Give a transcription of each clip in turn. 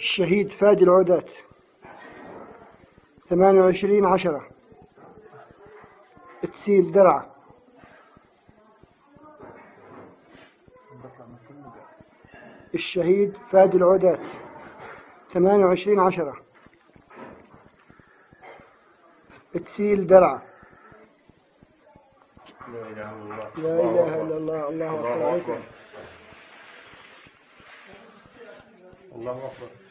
الشهيد فادي العودات. ثمانية وعشرين عشرة. تسيل درع. الشهيد فادي العودات. ثمانية وعشرين عشرة. تسيل درع. لا إله إلا الله. لا إله إلا الله. الله أكبر. الله أكبر.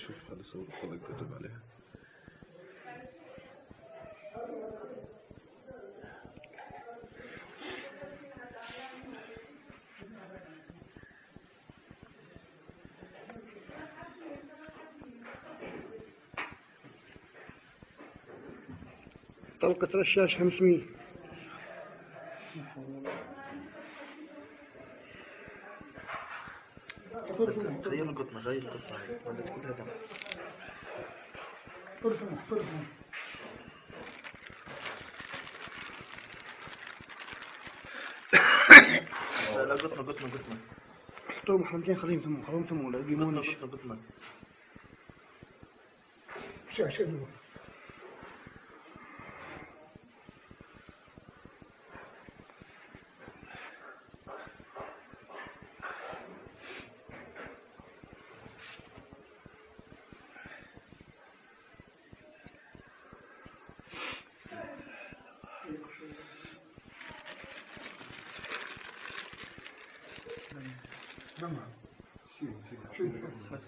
الله أكبر خلي شوف خلي صور خلي كتب عليها. طلقة رشاش 500 غير القطنة غير القطنة ولا كلها دم لا خليهم ثمو خليهم ثمو لا قطنة 什么？是是是是。好，起。